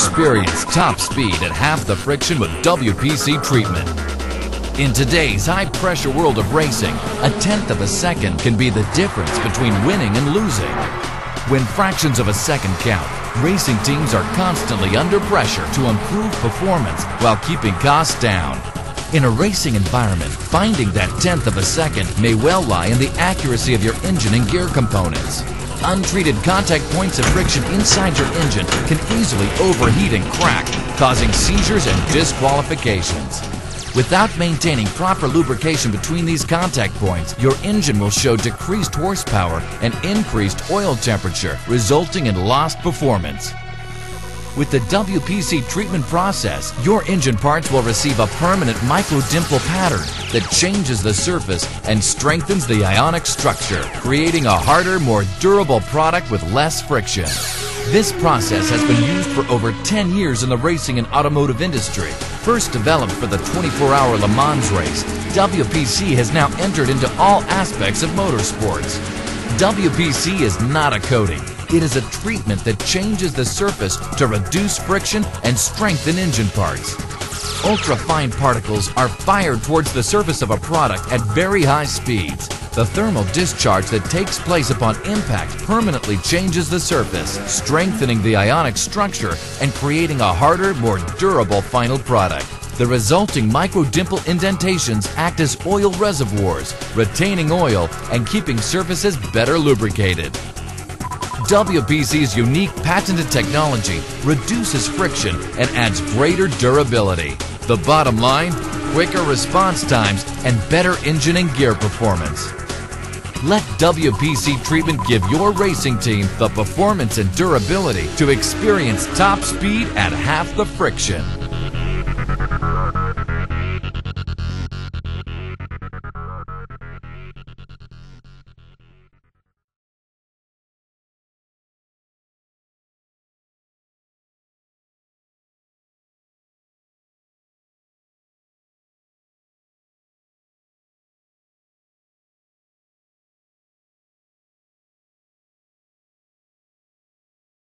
Experience top speed at half the friction with WPC treatment. In today's high-pressure world of racing, a tenth of a second can be the difference between winning and losing. When fractions of a second count, racing teams are constantly under pressure to improve performance while keeping costs down. In a racing environment, finding that tenth of a second may well lie in the accuracy of your engine and gear components. Untreated contact points of friction inside your engine can easily overheat and crack, causing seizures and disqualifications. Without maintaining proper lubrication between these contact points, your engine will show decreased horsepower and increased oil temperature, resulting in lost performance. With the WPC treatment process, your engine parts will receive a permanent micro-dimple pattern that changes the surface and strengthens the ionic structure, creating a harder, more durable product with less friction. This process has been used for over 10 years in the racing and automotive industry. First developed for the 24-hour Le Mans race, WPC has now entered into all aspects of motorsports. WPC is not a coating. It is a treatment that changes the surface to reduce friction and strengthen engine parts. Ultra-fine particles are fired towards the surface of a product at very high speeds. The thermal discharge that takes place upon impact permanently changes the surface, strengthening the ionic structure and creating a harder, more durable final product. The resulting micro-dimple indentations act as oil reservoirs, retaining oil and keeping surfaces better lubricated. WPC's unique patented technology reduces friction and adds greater durability. The bottom line, quicker response times and better engine and gear performance. Let WPC treatment give your racing team the performance and durability to experience top speed at half the friction.